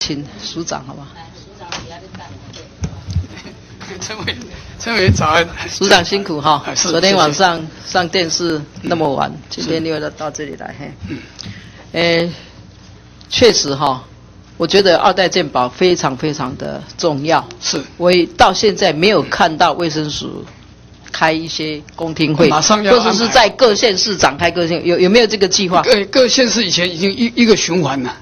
请署长好吗？陈委，陈委 早安。署长辛苦哈啊，昨天晚上上电视那么晚，今天又到到这里来嘿。嗯诶，确实哈，我觉得二代健保非常非常的重要。是，我也到现在没有看到卫生署开一些公听会，马上要或者是在各县市展开各县有有没有这个计划？各各县市以前已经一一个循环了，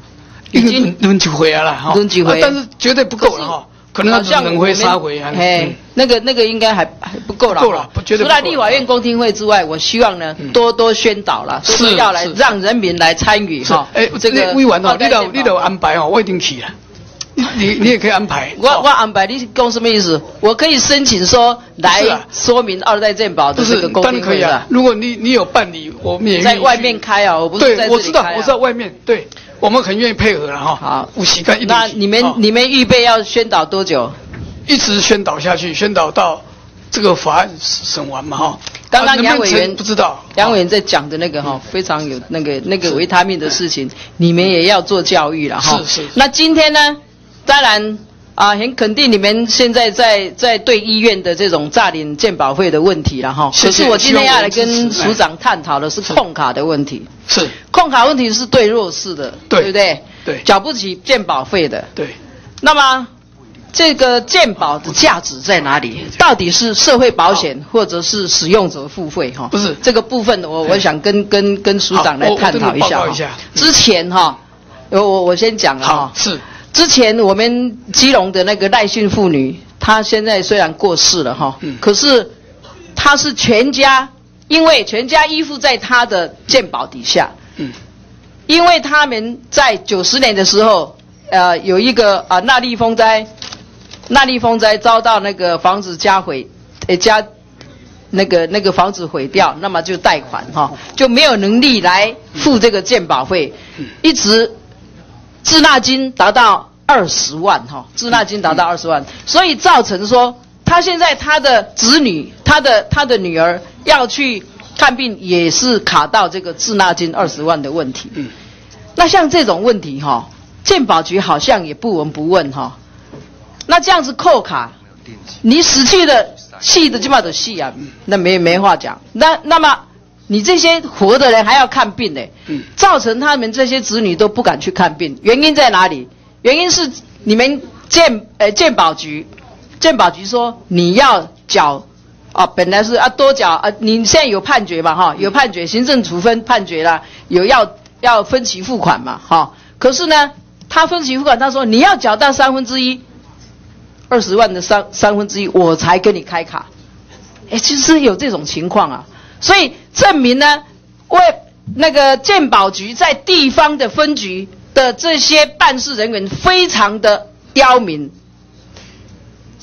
已经 轮轮几回来了 哈，轮几回啊但是绝对不够了哈，可能要轮回杀回啊。哎嗯，那个那个应该还还不够了，够了不绝对除不够了立法院公听会之外，我希望呢嗯多多宣导了，是要来是让人民来参与是哈。，哎，这个委员哦你都你都安排哦，我一定去了。你你你也可以安排。我哦我安排你讲什么意思？我可以申请说来说明二代健保不是的这个公当然可以啊。如果你你有办理，我们也在外面开啊，我不是在对，我知道我知道外面对，我们很愿意配合了哈。好五喜干一那你们哦你们预备要宣导多久？一直宣导下去，宣导到这个法案审完嘛哈。刚刚杨委员成不知道，杨委员在讲的那个哈，非常有那个那个维他命的事情，你们也要做教育了哈。是是那今天呢，当然啊，很肯定你们现在在在对医院的这种诈领健保费的问题了哈。可是我今天要来跟署长探讨的是控卡的问题。是控卡问题是对弱势的，对不对？对缴不起健保费的。对，那么，这个健保的价值在哪里？到底是社会保险，或者是使用者付费？哈，不是这个部分，我我想跟跟跟署长来探讨一下一下。之前哈，我我我先讲了哈，。是之前我们基隆的那个赖姓妇女，她现在虽然过世了哈，嗯。可是她是全家，因为全家依附在她的鉴宝底下。嗯。因为他们在九十年的时候，呃，有一个啊纳利风灾，那利风灾遭到那个房子家毁，呃家那个那个房子毁掉，那么就贷款哈、就没有能力来付这个鉴保费，一直滞纳金达到二十万哈，滞纳金达到二十万，所以造成说他现在他的子女，他的他的女儿要去看病，也是卡到这个滞纳金二十万的问题。嗯。那像这种问题哈、健保局好像也不闻不问哈、那这样子扣卡，你死去的细的基本上都细啊，那没没话讲。那那么你这些活的人还要看病呢，嗯造成他们这些子女都不敢去看病，原因在哪里？原因是你们健呃健保局，健保局说你要缴。啊，本来是啊多缴啊，你现在有判决嘛哈？有判决，行政处分判决了，有要要分期付款嘛哈？可是呢，他分期付款，他说你要缴到三分之一，二十万的三三分之一，我才给你开卡。哎，其实有这种情况啊，所以证明呢，为那个健保局在地方的分局的这些办事人员非常的刁民，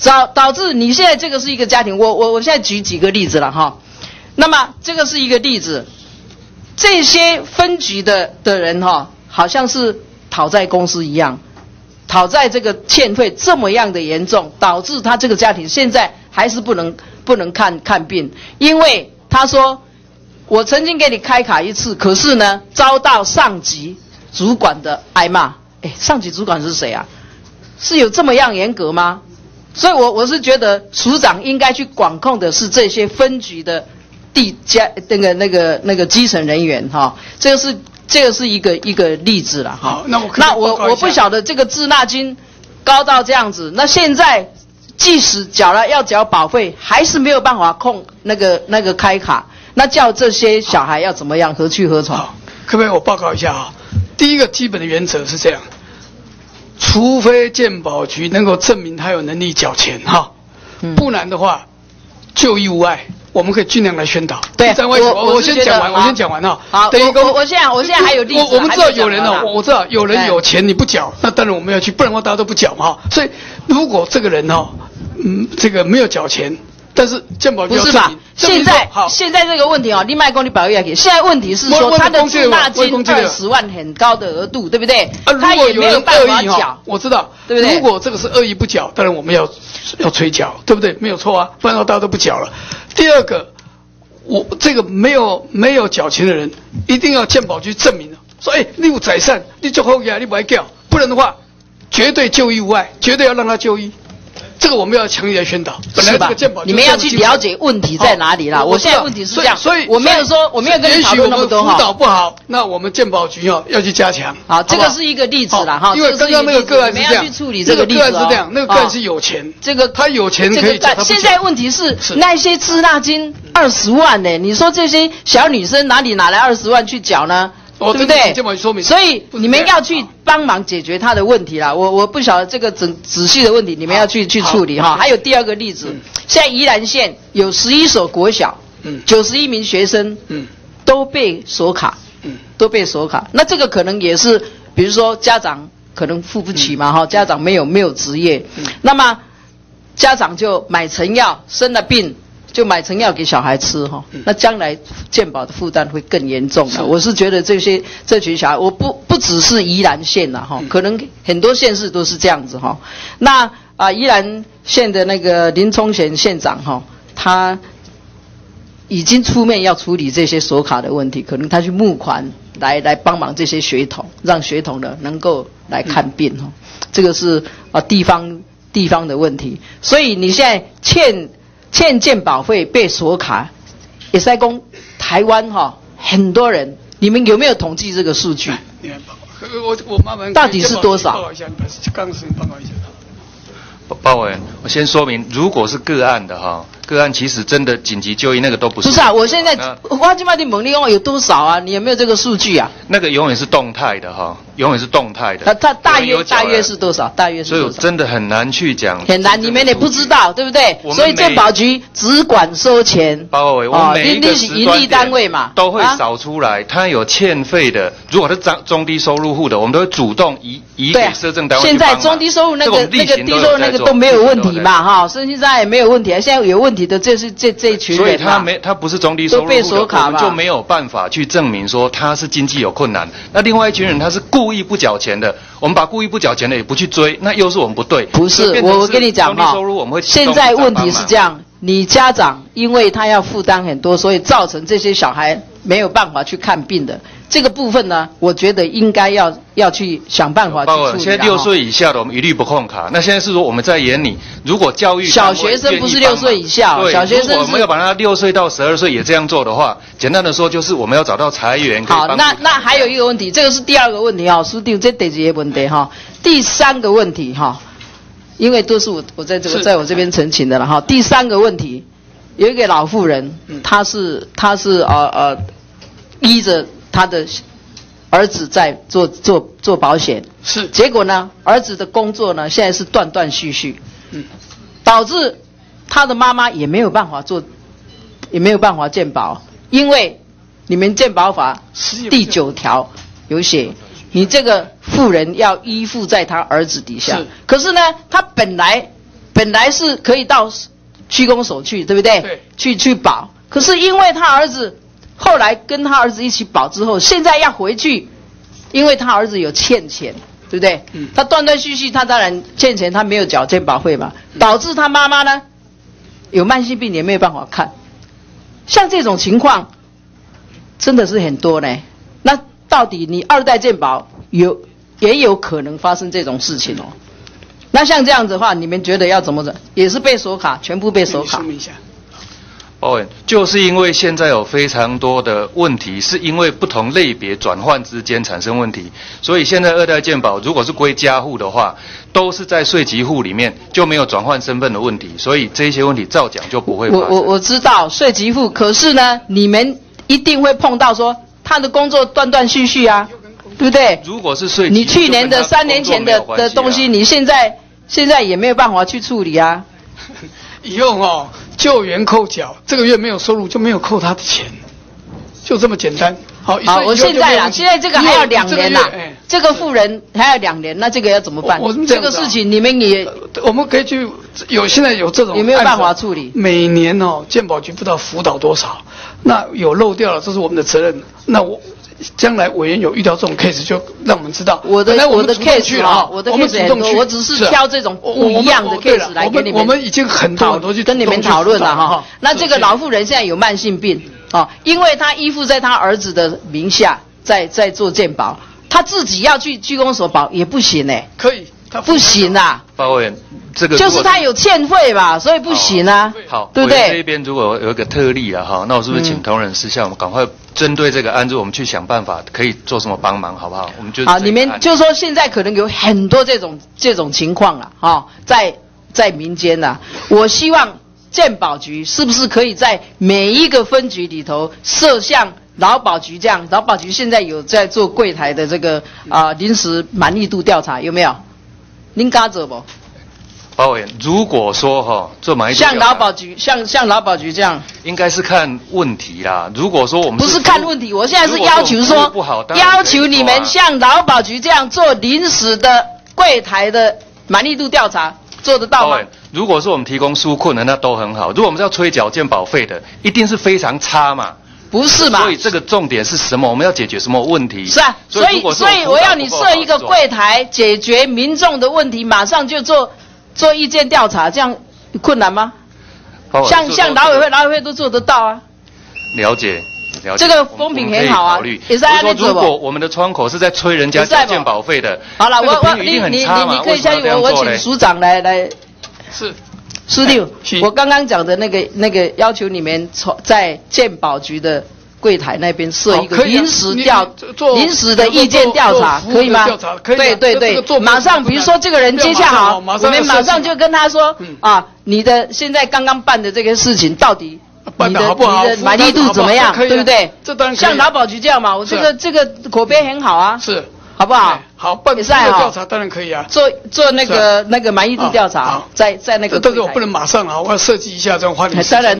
导导致你现在这个是一个家庭，我我我现在举几个例子了哈。那么这个是一个例子，这些分局的的人哈、好像是讨债公司一样，讨债这个欠费这么样的严重，导致他这个家庭现在还是不能不能看看病，因为他说我曾经给你开卡一次，可是呢遭到上级主管的挨骂。哎，上级主管是谁啊？是有这么样严格吗？所以我我是觉得署长应该去管控的是这些分局的地家那个那个那个基层人员哈、这个是这个是一个一个例子了哈。那我那我我不晓得这个滞纳金高到这样子，那现在即使缴了要缴保费，还是没有办法控那个那个开卡，那叫这些小孩要怎么样何去何从？好，可不可以我报告一下啊？第一个基本的原则是这样，除非健保局能够证明他有能力缴钱哈，嗯不然的话就医无碍，我们可以尽量来宣导。对我我先讲完，我先讲完哈。好等我我我现在我现在还有例子我我们知道有人哦，我我知道有人哎有钱你不缴，那当然我们要去，不然的话大家都不缴嘛哈。所以如果这个人哦，嗯，这个没有缴钱，但是健保局不是吧现在好，现在这个问题哦，你卖公你保育给。现在问题是说他的滞纳金二十万很高的额度，对不对？啊，如他也没果有人办法恶意哈缴，。我知道，对不对如果这个是恶意不缴，当然我们要要催缴，对不对？没有错啊，不然的话大家都不缴了。第二个，我这个没有没有缴钱的人，一定要健保局证明说，哎，你有宰善，你就好呀，你不爱缴，不然的话，绝对就医无碍，绝对要让他就医。这个我们要强烈宣导。本来这个健保？你们要去了解问题在哪里啦。我现在问题是这样，所以我没有说我没有跟你讨论那么多也许我们辅导。不好，那我们健保局要要去加强。好，这个是一个例子啦哈。因为刚刚那个个案是这样，去处理这个个案是这样，那个个案是哦有钱，这个他有钱这个可以现在问题是是那些滞纳金二十万呢？你说这些小女生哪里哪来二十万去缴呢？哦对不对所以你们要去帮忙解决他的问题啦。我我不晓得这个仔仔细的问题，你们要去去处理哈。还有第二个例子嗯，现在宜兰县有十一所国小，嗯。九十一名学生嗯。都被锁卡。嗯。都被锁卡。那这个可能也是，比如说家长可能付不起嘛，哈、家长没有没有职业，嗯。那么家长就买成药，生了病就买成药给小孩吃，哈、那将来健保的负担会更严重是的。我是觉得这些这群小孩，我不不只是宜兰县呐，哈、嗯可能很多县市都是这样子，哈、那啊、宜兰县的那个林冲贤县长，哈、他。已经出面要处理这些锁卡的问题，可能他去募款来来帮忙这些血统，让血统呢能够来看病哈。这个是啊地方地方的问题，所以你现在欠欠鉴保费被锁卡，也是在供台湾哈、很多人，你们有没有统计这个数据？我我麻烦到底是多少报告一下，刚刚事情报告一下。包包委员，我先说明，如果是个案的哈，个案其实真的紧急就医那个都不是。不是啊，我现在那花金麦的猛力用有多少啊？你有没有这个数据啊？那个永远是动态的哈，永远是动态的。它它大约大约是多少？大约是所以多少？我真的很难去讲。很难，你们也不知。道，对不对所以每健保局只管收钱。包委，我们每一个盈利单位嘛，都会啊扫出来，他有欠费的，如果是中中低收入户的，我们都会主动移移给社政单位去现在中低收入那这个那个低收入那个都没有问题嘛，哈，身心障碍也没有问题啊。现在有问题的这是这这一群所以。他没，他不是中低收入都被户的，锁卡嘛我们就没有办法去证明说他是经济有困难。那另外一群人他是故意不缴钱的，我们把故意不缴钱的也不去追，那又是我们不对。不是我我跟你讲哈收入我们会，现在问题是这样，你家长因为他要负担很多，所以造成这些小孩没有办法去看病的这个部分呢，我觉得应该要要去想办法去处理啦哈现在六岁以下的我们一律不控卡。那现在是说我们在演你，如果教育小学生不是愿意帮忙6岁以下哦，小学生是要把他六岁到十二岁也这样做的话，简单的说就是我们要找到财源好，那那还有一个问题，这个是第二个问题哈，书定这第几个问题哈？第三个问题哈，因为都是我我在这个在我这边澄清的了哈。第三个问题，有一个老妇人，嗯。她是她是呃呃依着她的儿子在做做做保险，是。结果呢，儿子的工作呢现在是断断续续，嗯。导致他的妈妈也没有办法做，也没有办法鉴保，因为你们鉴保法第九条有写，你这个妇人要依附在他儿子底下是。可是呢，他本来本来是可以到区公所去，对不对？对去去保，可是因为他儿子后来跟他儿子一起保之后，现在要回去，因为他儿子有欠钱。对不对？嗯他断断续续，他当然欠钱，他没有缴健保费嘛，导致他妈妈呢有慢性病也没有办法看。像这种情况，真的是很多呢。那到底你二代健保有也有可能发生这种事情哦？那像这样子的话，你们觉得要怎么整？也是被锁卡，全部被锁卡说。明一下。就是因为现在有非常多的问题，是因为不同类别转换之间产生问题，所以现在二代健保如果是归家户的话，都是在税籍户里面就没有转换身份的问题，所以这些问题照讲就不会发生。我我我知道税籍户，可是呢，你们一定会碰到说他的工作断断续续啊，对不对？如果是税，你去年的、三年前的的东西，你现在现在也没有办法去处理啊。以后哦，救援扣缴，这个月没有收入就没有扣他的钱，就这么简单。好，好，我现在啦，没有问题现在这个还要两年啦这个富人还要两年，那这个要怎么办？这个事情你们也呃我们可以去有现在有这种有没有办法处理每年哦，健保局不知道辅导多少，那有漏掉了，这是我们的责任。那我将来委员有遇到这种 case，就让我们知道。我的我我的 case 啊，啊我的 case 我只是啊挑这种不一样的 case 来跟你们我们已经很多讨很多去跟你们讨论了哈。那这个老妇人现在有慢性病哦，因为他依附在他儿子的名下，在在做鉴保，他自己要去居公所保也不行哎。可以他不行啊，包委员，这个就是他有欠费吧，所以不行啊，好，对不对这一？边如果有一个特例啊，哈，那我是不是请嗯同仁私下，我们赶快针对这个案子，我们去想办法，可以做什么帮忙，好不好？我们就啊，你们就说现在可能有很多这种这种情况了，哈、在在民间呐、我希望健保局是不是可以在每一个分局里头设像劳保局这样？劳保局现在有在做柜台的这个啊、临时满意度调查，有没有？您敢做不？包委员，如果说哈做满意度像劳保局，像像劳保局这样，应该是看问题啦。如果说我们不是看问题，我现在是要求说要求你们像劳保局这样做临时的柜台的满意度调查，做得到吗？如果是我们提供纾困的，那都很好。如果我们是要催缴健保费的，一定是非常差嘛。不是嘛？所以这个重点是什么？我们要解决什么问题？是啊，所以所以我要你设一个好柜台，解决民众的问题，马上就做做意见调查，这样困难吗？像像劳委会，劳委会都做得到啊。了解。这个风评很好啊也是按那做不我是说如果我们的窗口是在催人家交建保费的，好了，我我你你你你可以为什么要这下去，我请署长来来是。书六是，我刚刚讲的那个那个要求你们从在鉴保局的柜台那边设一个临时调临时的意见调查，可以吗？对对对。马上比如说这个人接洽好，我们马上就跟他说嗯。啊，你的现在刚刚办的这个事情到底。办你的好不好？满意度怎么样，对不对？像劳保局这样嘛，我这是。啊个这个口碑很好啊，是。好不好？哎？好办也是啊这个调查当然可以啊。做做那个那个满意度调查在在那个但是我不能马上啊，我要设计一下这种换理。当然